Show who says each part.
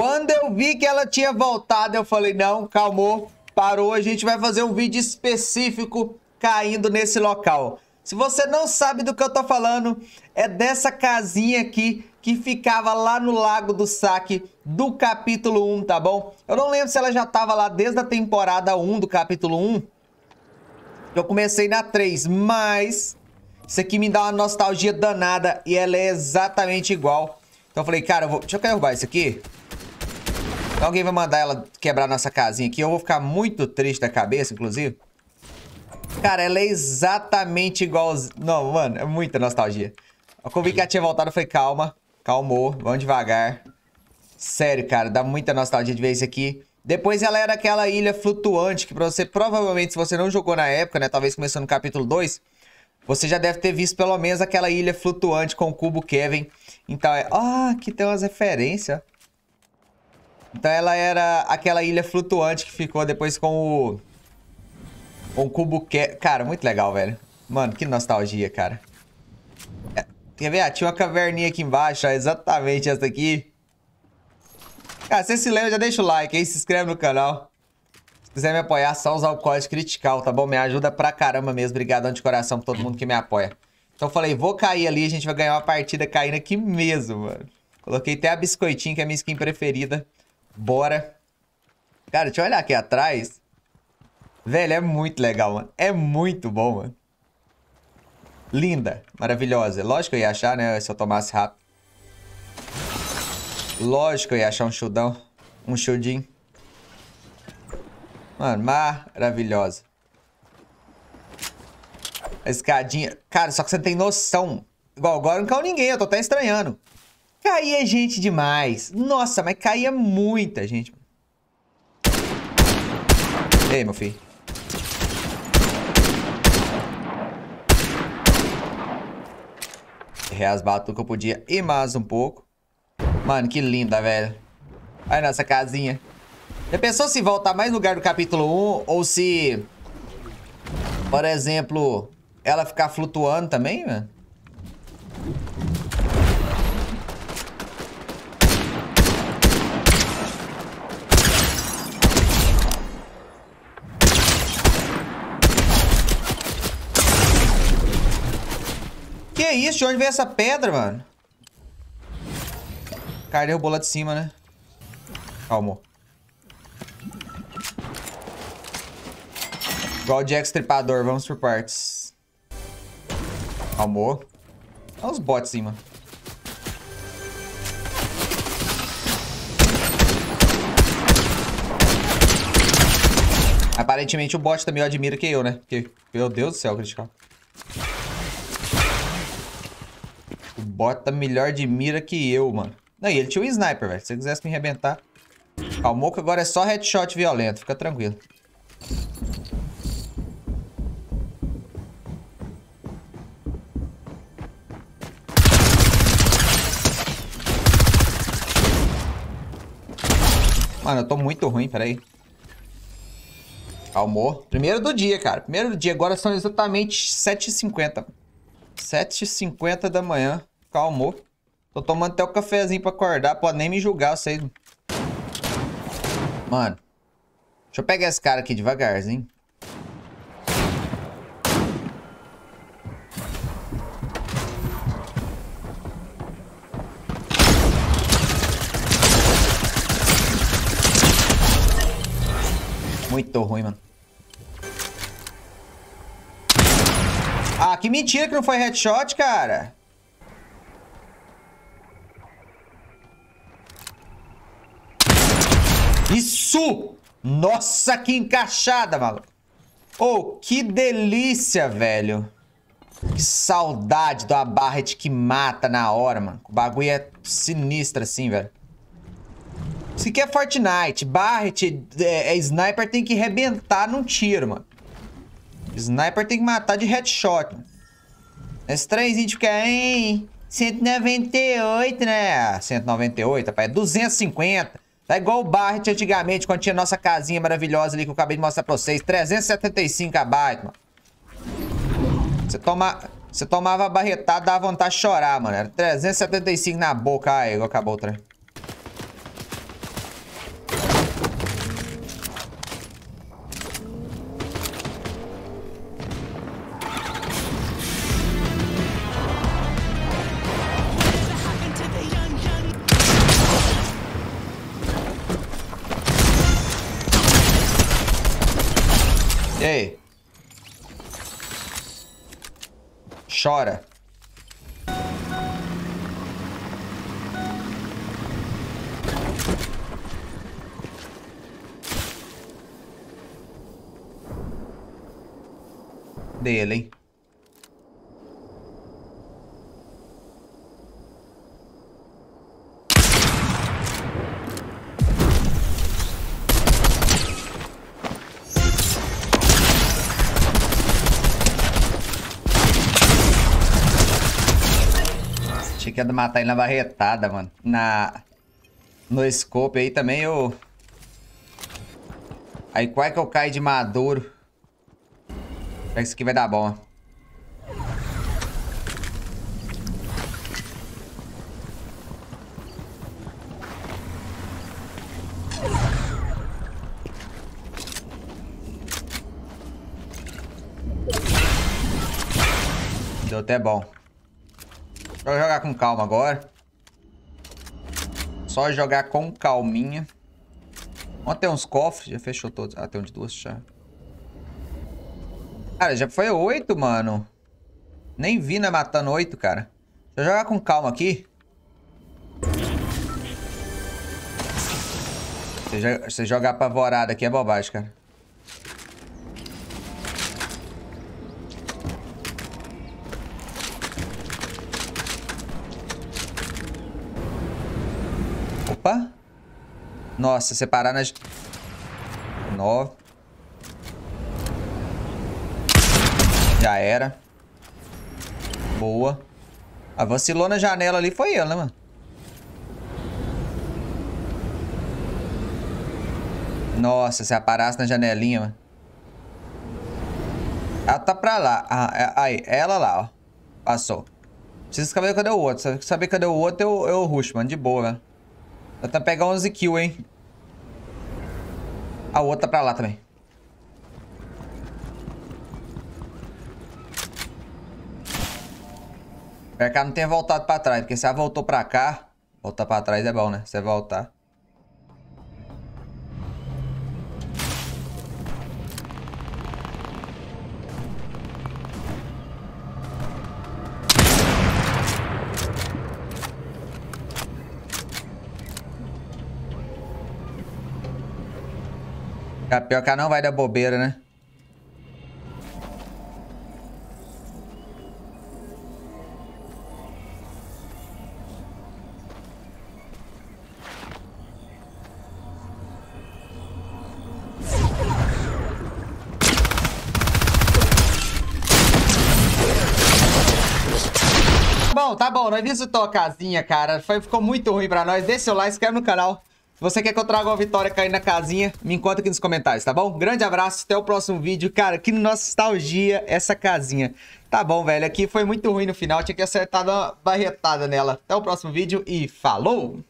Speaker 1: Quando eu vi que ela tinha voltado, eu falei, não, calmou, parou. A gente vai fazer um vídeo específico caindo nesse local. Se você não sabe do que eu tô falando, é dessa casinha aqui que ficava lá no Lago do Saque do capítulo 1, tá bom? Eu não lembro se ela já tava lá desde a temporada 1 do capítulo 1. Eu comecei na 3, mas isso aqui me dá uma nostalgia danada e ela é exatamente igual. Então eu falei, cara, eu vou... deixa eu derrubar isso aqui. Alguém vai mandar ela quebrar nossa casinha aqui. Eu vou ficar muito triste da cabeça, inclusive. Cara, ela é exatamente igual... Não, mano, é muita nostalgia. Eu vi que ela tinha voltado, eu falei, calma, calmou, vamos devagar. Sério, cara, dá muita nostalgia de ver isso aqui. Depois ela era aquela ilha flutuante, que pra você, provavelmente, se você não jogou na época, né, talvez começando no capítulo 2, você já deve ter visto pelo menos aquela ilha flutuante com o cubo Kevin. Então é... Ah, aqui tem umas referências. Então ela era aquela ilha flutuante que ficou depois com o... Com o cubo Kevin. Cara, muito legal, velho. Mano, que nostalgia, cara. É, quer ver? Ah, tinha uma caverninha aqui embaixo, ó, exatamente essa aqui. Cara, se você se lembra, já deixa o like aí, se inscreve no canal. Se quiser me apoiar, só usar o código critical, tá bom? Me ajuda pra caramba mesmo. Obrigadão de coração pra todo mundo que me apoia. Então eu falei, vou cair ali, a gente vai ganhar uma partida caindo aqui mesmo, mano. Coloquei até a biscoitinha, que é a minha skin preferida. Bora. Cara, deixa eu olhar aqui atrás. Velho, é muito legal, mano. É muito bom, mano. Linda, maravilhosa. Lógico que eu ia achar, né? Se eu tomasse rápido. Lógico que eu ia achar um chudão. Um chudinho. Mano, maravilhosa. A escadinha. Cara, só que você não tem noção. Igual agora não caiu ninguém, eu tô até estranhando. Caía gente demais. Nossa, mas caía muita gente. Ei, meu filho. Errei as balas tudo que eu podia e mais um pouco. Mano, que linda, velho. Olha nossa casinha. Já pensou se voltar mais lugar do capítulo 1? Ou se, por exemplo, ela ficar flutuando também, mano? Que isso? De onde veio essa pedra, mano? Cara, derrubou lá de cima, né? Calma. Igual o Jack Stripador, vamos por partes. Calmou. Olha os bots em cima. Aparentemente o bot também admira que eu, né? Porque, meu Deus do céu, critical. O bot tá melhor de mira que eu, mano. Não, e ele tinha um sniper, velho. Se você quisesse me arrebentar. Calmou que agora é só headshot violento. Fica tranquilo. Mano, eu tô muito ruim, peraí. Calmou. Primeiro do dia, cara. Primeiro do dia. Agora são exatamente 7h50. 7h50 da manhã. Calmou. Tô tomando até o cafezinho pra acordar. Pode nem me julgar, vocês. Mano. Deixa eu pegar esse cara aqui devagarzinho. Muito ruim, mano. Ah, que mentira que não foi headshot, cara. Isso! Nossa, que encaixada, maluco. Oh, que delícia, velho. Que saudade da Barret que mata na hora, mano. O bagulho é sinistro assim, velho. Isso aqui é Fortnite. Barret, é, é, sniper tem que rebentar num tiro, mano. Sniper tem que matar de headshot. Mano. Esse trenzinho fica em 198, né? 198, rapaz. É 250. Tá igual o Barret antigamente, quando tinha nossa casinha maravilhosa ali que eu acabei de mostrar pra vocês. 375 abaixo, mano. Você, toma... Você tomava barretada, dava vontade de chorar, mano. Era 375 na boca. Aí, acabou o trem. E aí? Chora. Dele, hein? Achei que ia matar ele na barretada, mano. Na... No scope aí também eu... Aí quase que eu caio de maduro. Isso aqui vai dar bom. Deu até bom. Vou jogar com calma agora. Só jogar com calminha. Ontem tem uns cofres, já fechou todos. Ah, tem um de duas já. Cara, já foi oito, mano. Nem vi, né, matando oito, cara. Deixa eu jogar com calma aqui. Você, jogar apavorado aqui é bobagem, cara. Opa. Nossa, separar nas... Nove. Já era. Boa. A vacilou na janela ali foi ele, né, mano? Nossa, se aparasse na janelinha, mano. Ela tá pra lá. Ah, é, aí, ela lá, ó. Passou. Preciso saber cadê o outro. Se saber cadê o outro, eu, eu rush, mano. De boa, velho. Dá pra pegar 11 kills, hein. A outra tá pra lá também. Que ela não tenha voltado pra trás, porque se ela voltou pra cá, voltar pra trás é bom, né? Você voltar. Ela não vai dar bobeira, né? bom, tá bom. Nós visitou a casinha, cara. Foi, ficou muito ruim pra nós. Deixa seu like, se inscreve no canal. Se você quer que eu traga uma vitória cair na casinha, me encontra aqui nos comentários, tá bom? Grande abraço, até o próximo vídeo. Cara, que nostalgia essa casinha. Tá bom, velho. Aqui foi muito ruim no final. Tinha que acertar uma barretada nela. Até o próximo vídeo e falou!